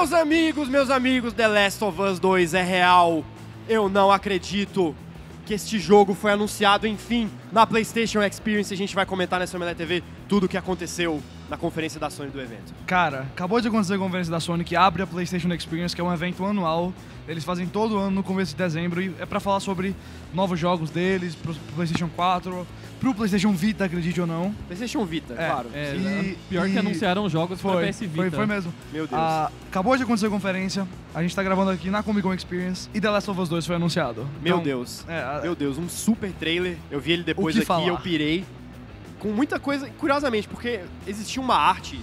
Meus amigos, meus amigos, The Last of Us 2 é real. Eu não acredito que este jogo foi anunciado, enfim, na PlayStation Experience. A gente vai comentar nessa Omelete TV tudo o que aconteceu na conferência da Sony do evento. Cara, acabou de acontecer a conferência da Sony que abre a PlayStation Experience, que é um evento anual. Eles fazem todo ano no começo de dezembro e é pra falar sobre novos jogos deles pro PlayStation 4, pro PlayStation Vita, acredite ou não. PlayStation Vita, É, claro. É, E- pior e- que anunciaram jogos Foi, pra PS Vita. foi, foi mesmo. Meu Deus. Ah, acabou de acontecer a conferência, a gente tá gravando aqui na Comic Con Experience e The Last of Us 2 foi anunciado. Meu Então, Deus. É, Meu Deus, um super trailer. Eu vi ele depois aqui falar? eu pirei. Com muita coisa, curiosamente, porque existia uma arte,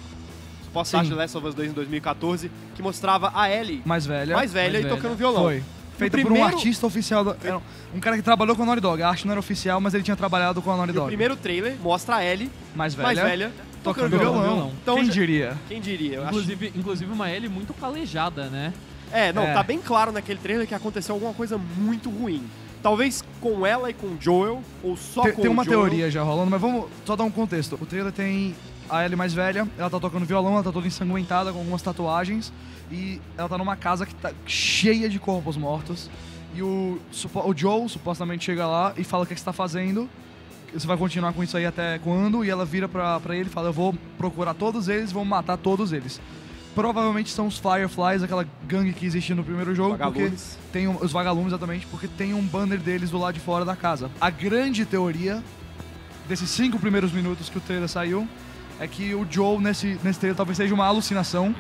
suposta arte de Last of Us 2 em 2014, que mostrava a Ellie mais velha. mais velha mais e velha. tocando violão. Foi. Feita por um primeiro- artista oficial, da, era um cara que trabalhou com a Naughty Dog. A arte não era oficial, mas ele tinha trabalhado com a Naughty E o Dog. primeiro trailer mostra a Ellie mais velha, mais velha tocando, tocando violão. violão. Então, Quem diria? quem diria? Eu acho- Inclusive, inclusive uma Ellie muito calejada, né? É, não, É. tá bem claro naquele trailer que aconteceu alguma coisa muito ruim. Talvez com ela e com o Joel, ou só Tem, com tem uma Joel. teoria já rolando, mas vamos só dar um contexto. O trailer tem a Ellie mais velha, ela tá tocando violão, ela tá toda ensanguentada com algumas tatuagens e ela tá numa casa que tá cheia de corpos mortos. E o, o Joel supostamente chega lá e fala o que, que você tá fazendo. Você vai continuar com isso aí até quando? E ela vira pra, pra ele e fala: Eu vou procurar todos eles, vou matar todos eles. Provavelmente são os Fireflies, aquela gangue que existia no primeiro jogo, porque Vagalumes. tem um- os vagalumes exatamente, porque tem um banner deles do lado de fora da casa. A grande teoria desses cinco primeiros minutos que o trailer saiu é que o Joel nesse, nesse trailer talvez seja uma alucinação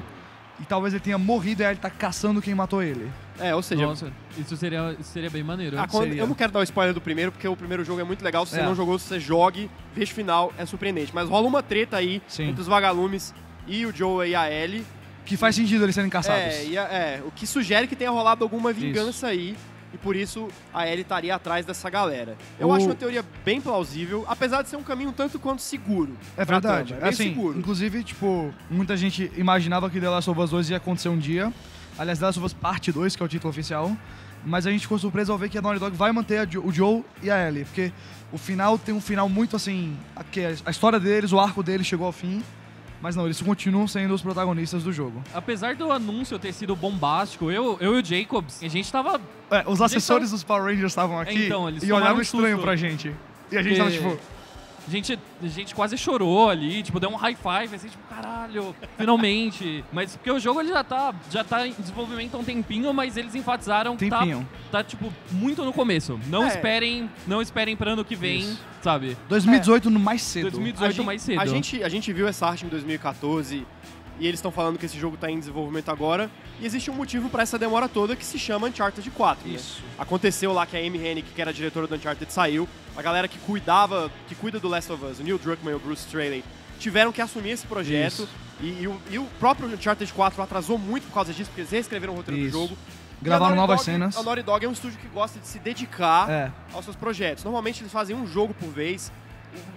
e talvez ele tenha morrido e aí ele tá caçando quem matou ele. É, ou seja, Nossa, isso seria, isso seria bem maneiro. Ah, seria. eu não quero dar o spoiler do primeiro, porque o primeiro jogo é muito legal. Se você É. não jogou, se você jogue, veja o final, é surpreendente. Mas rola uma treta aí Sim. entre os vagalumes e o Joe e a Ellie. Que faz sentido eles serem caçados. É, a- é, o que sugere que tenha rolado alguma vingança aí. E por isso a Ellie estaria atrás dessa galera. Eu O- acho uma teoria bem plausível, apesar de ser um caminho tanto quanto seguro. É verdade. trama, É bem assim, seguro. inclusive, tipo, muita gente imaginava que The Last of Us 2 ia acontecer um dia. Aliás, The Last of Us Parte 2, que é o título oficial. Mas a gente ficou surpreso ao ver que a Naughty Dog vai manter a Jo- o Joe e a Ellie. Porque o final tem um final muito assim. a- A história deles, o arco deles chegou ao fim. Mas não, eles continuam sendo os protagonistas do jogo. Apesar do anúncio ter sido bombástico, eu, eu e o Jacobs, a gente tava. É, os assessores dos Power Rangers estavam aqui Então, eles e olharam um estranho pra gente. E a gente tava Porque- tipo. A gente, a gente quase chorou ali, tipo, deu um high five, assim, tipo, caralho, finalmente. Mas porque o jogo ele já tá, já tá em desenvolvimento há um tempinho, mas eles enfatizaram que tá, tá, tipo, muito no começo. Não É. esperem, não esperem pra ano que vem, Isso. sabe? 2018 no mais cedo. 2018 gente- mais cedo. A gente, a gente viu essa arte em 2014 e eles estão falando que esse jogo está em desenvolvimento agora. E existe um motivo para essa demora toda que se chama Uncharted 4. né? Isso. Aconteceu lá que a Amy Hennig, que era a diretora do Uncharted, saiu. A galera que cuidava, que cuida do Last of Us, o Neil Druckmann e o Bruce Straley, tiveram que assumir esse projeto. E, e o, e o próprio Uncharted 4 atrasou muito por causa disso, porque eles reescreveram o roteiro Isso. do jogo. Gravaram novas Dog- cenas. A Naughty Dog é um estúdio que gosta de se dedicar É. aos seus projetos. Normalmente eles fazem um jogo por vez.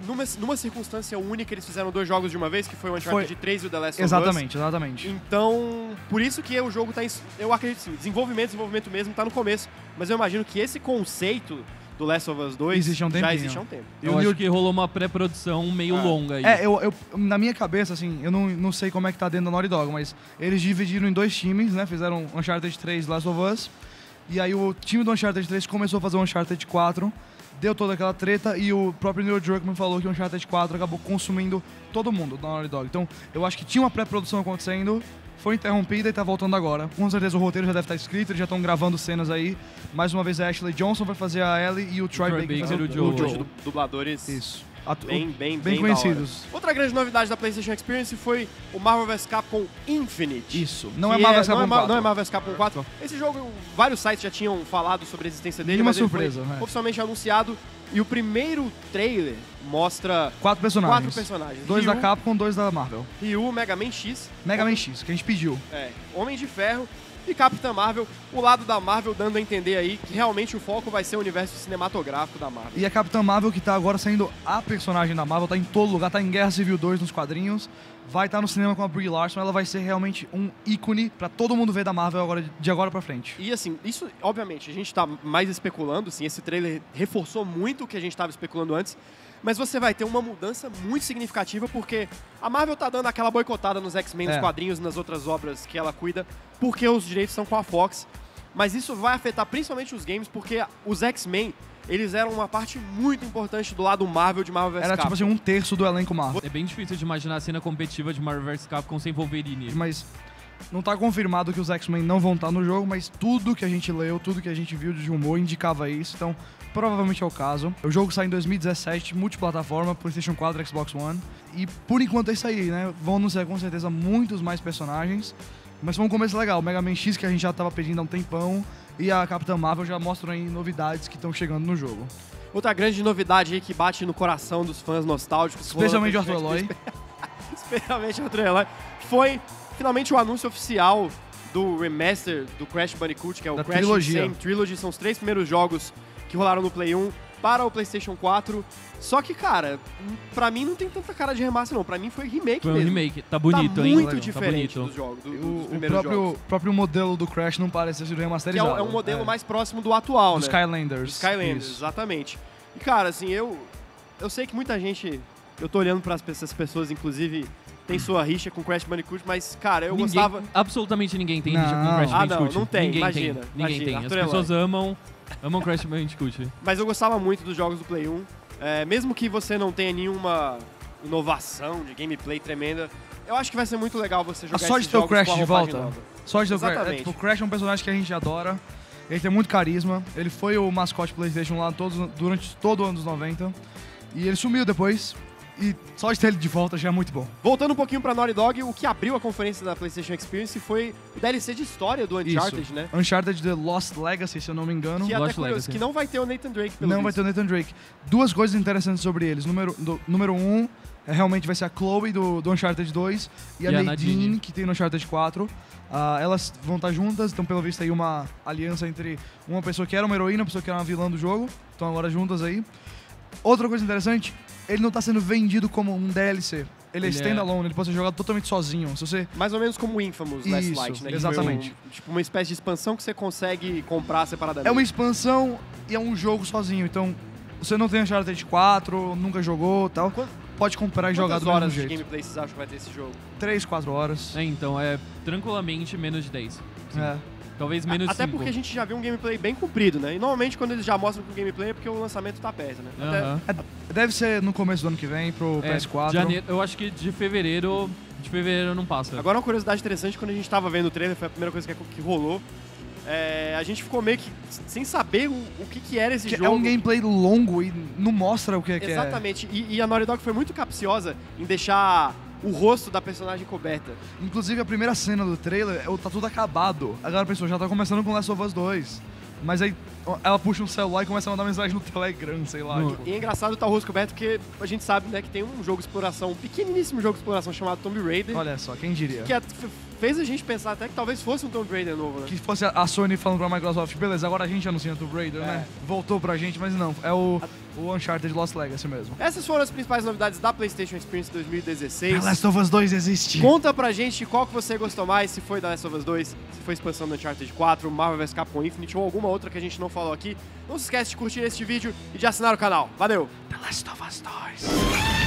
Numa, numa circunstância única, eles fizeram dois jogos de uma vez, que foi o Uncharted Foi. 3 e o The Last of Us. Exatamente, exatamente. Então, por isso que o jogo tá em. Eu acredito sim, desenvolvimento, desenvolvimento mesmo, tá no começo. Mas eu imagino que esse conceito do Last of Us 2 Existe há um já existe há um tempo. Eu o acho que rolou uma pré-produção meio Ah. longa aí. É, eu, eu- na minha cabeça, assim, eu não, não sei como é que tá dentro da Naughty Dog, mas eles dividiram em dois times, né? Fizeram Uncharted 3 Last of Us. E aí o time do Uncharted 3 começou a fazer o Uncharted 4, deu toda aquela treta e o próprio Neil Druckmann falou que o Uncharted 4 acabou consumindo todo mundo da Naughty Dog. Então, eu acho que tinha uma pré-produção acontecendo, foi interrompida e tá voltando agora. Com certeza o roteiro já deve estar escrito, eles já estão gravando cenas aí. Mais uma vez a Ashley Johnson vai fazer a Ellie e o Troy, Troy Baker, vai Baker fazer e o Joel. du- dubladores Isso. Atu- bem, bem, bem bem conhecidos. Outra grande novidade da PlayStation Experience foi o Marvel vs Capcom Infinite. Isso. Não é Marvel Capcom é, Ma- 4. não é Marvel vs Capcom 4. Esse jogo, vários sites já tinham falado sobre a existência dele, Nenhuma mas ele surpresa, foi né? oficialmente anunciado. E o primeiro trailer mostra Quatro personagens. quatro personagens. Dois Ryu, da Capcom, dois da Marvel. Ryu, Mega Man X, Mega Man X, que a gente pediu. é, Homem de Ferro e Capitã Marvel. O lado da Marvel dando a entender aí que realmente o foco vai ser o universo cinematográfico da Marvel. E a Capitã Marvel, que tá agora sendo a personagem da Marvel, tá em todo lugar, tá em Guerra Civil 2 nos quadrinhos. Vai estar no cinema com a Brie Larson, ela vai ser realmente um ícone pra todo mundo ver da Marvel agora, de agora pra frente. E assim, isso, obviamente, a gente tá mais especulando, assim, esse trailer reforçou muito o que a gente estava especulando antes, mas você vai ter uma mudança muito significativa porque a Marvel tá dando aquela boicotada nos X-Men, nos É. quadrinhos, nas outras obras que ela cuida, porque os direitos estão com a Fox. Mas isso vai afetar principalmente os games, porque os X-Men, eles eram uma parte muito importante do lado Marvel de Marvel vs. Era tipo Capcom. assim, um terço do elenco Marvel. É bem difícil de imaginar a cena competitiva de Marvel vs Capcom sem Wolverine. Mas não tá confirmado que os X-Men não vão estar no jogo, mas tudo que a gente leu, tudo que a gente viu de rumor indicava isso, então provavelmente é o caso. O jogo sai em 2017, multiplataforma, PlayStation 4, Xbox One, e por enquanto é isso aí, né? Vão anunciar com certeza muitos mais personagens, mas foi um começo legal. O Mega Man X que a gente já tava pedindo há um tempão, e a Capitã Marvel já mostram aí novidades que estão chegando no jogo. Outra grande novidade aí que bate no coração dos fãs nostálgicos. Especialmente o Arthur Eloy. especialmente o Arthur Eloy, foi finalmente o anúncio oficial do remaster do Crash Bandicoot, que é o Da Crash trilogia. Trilogy. São os três primeiros jogos que rolaram no Play 1 para o PlayStation 4. Só que, cara, pra mim não tem tanta cara de remaster, não. Pra mim foi remake Foi um mesmo. remake. Tá bonito, tá hein? muito Tá diferente bonito. dos jogos, do- dos O, o primeiros próprio, jogos. próprio modelo do Crash não parece ter sido Que é, remasterizado. o- é um modelo mais próximo do atual, Dos né? Skylanders. Dos Skylanders, Isso. exatamente. E, cara, assim, eu, eu sei que muita gente... Eu tô olhando para essas pessoas, inclusive, tem sua rixa com Crash Bandicoot, mas, cara, eu ninguém, gostava... Absolutamente ninguém tem Não. rixa com Crash Ah, não, Bandicoot. não tem, Ninguém imagina, tem. Ninguém imagina, tem. As Arthur pessoas amam, amam Crash Bandicoot. Mas eu gostava muito dos jogos do Play 1. É, mesmo que você não tenha nenhuma inovação de gameplay tremenda, eu acho que vai ser muito legal você jogar só de esses ter o jogos Crash com a de volta. nova. Só de ter o Crash. É, Exatamente. tipo, o Crash é um personagem que a gente adora. Ele tem muito carisma. Ele foi o mascote PlayStation lá todos, durante todo o ano dos 90. E ele sumiu depois. E só de ter ele de volta já é muito bom. Voltando um pouquinho pra Naughty Dog, o que abriu a conferência da PlayStation Experience foi o DLC de história do Uncharted, Isso. né? Uncharted The Lost Legacy, se eu não me engano. Que é até Lost curioso, Legacy. que não vai ter o Nathan Drake pelo Não vai ter visto. o Nathan Drake. Duas coisas interessantes sobre eles. Número, do- número um, é, realmente vai ser a Chloe do, do Uncharted 2 e a E a Nadine, Nadine. que tem no Uncharted 4. Ah, elas vão estar juntas, então pelo visto aí uma aliança entre uma pessoa que era uma heroína e uma pessoa que era uma vilã do jogo. Estão agora juntas aí. Outra coisa interessante, ele não está sendo vendido como um DLC. Ele é Ele é- standalone, ele pode ser jogado totalmente sozinho. Se você Mais ou menos como o Infamous Last Isso, Light, né? Exatamente. Foi um- tipo uma espécie de expansão que você consegue comprar separadamente. É uma expansão e é um jogo sozinho. Então, você não tem Uncharted 4, nunca jogou tal. Quant- Pode comprar e jogar do mesmo horas de jeito. gameplay vocês acham que vai ter esse jogo? 3, 4 horas. É, então, é tranquilamente menos de 10. É. Talvez menos de Até 5. porque a gente já viu um gameplay bem comprido, né? E normalmente quando eles já mostram com gameplay é porque o lançamento tá perto, né? Até- Aham. Deve ser no começo do ano que vem pro É, PS4. janeiro- eu acho que de fevereiro. De fevereiro não passa. Agora uma curiosidade interessante, quando a gente tava vendo o trailer, foi a primeira coisa que, que rolou. é, a gente ficou meio que sem saber o, o que, que era esse Que jogo. é um gameplay longo e não mostra o que é que é. Exatamente. E, e a Naughty Dog foi muito capciosa em deixar o rosto da personagem coberta. Inclusive, a primeira cena do trailer é o- tá tudo acabado. Agora a pessoa já tá começando com Last of Us 2. Mas aí ela puxa um celular e começa a mandar mensagem no Telegram, sei lá. No- tipo. E é engraçado estar o rosto coberto porque a gente sabe né, que tem um jogo de exploração, um pequeniníssimo jogo de exploração chamado Tomb Raider, Olha só, quem diria. que é- fez a gente pensar até que talvez fosse um Tomb Raider novo, né? Que fosse a- a Sony falando pra Microsoft, beleza, agora a gente anuncia Tomb Raider, É. né? Voltou pra gente, mas não, é o, o Uncharted Lost Legacy mesmo. Essas foram as principais novidades da PlayStation Experience 2016. Last of Us 2 existe. Conta pra gente qual que você gostou mais, se foi da Last of Us 2, se foi a expansão do Uncharted 4, Marvel vs Capcom Infinite ou alguma outra que a gente não falou aqui. Não se esquece de curtir este vídeo e de assinar o canal. Valeu! The Last of Us 2.